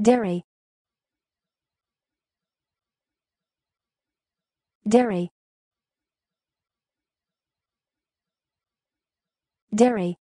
dairy. Dairy. Dairy.